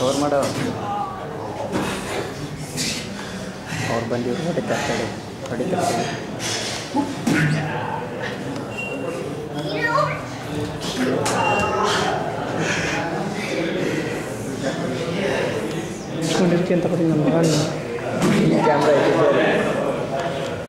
Cover ಮಾಡೋ ಅವ್ರು ಬಂದಿವ್ರು ಹೊಡಿತಾರೆ ತಡಿ. ಹೊಡಿತಾರೆ ಇಟ್ಕೊಂಡಿರ್ತೀನಿ ಅಂತ ಕೊಡಿ ನಮ್ಮ ಮಗನ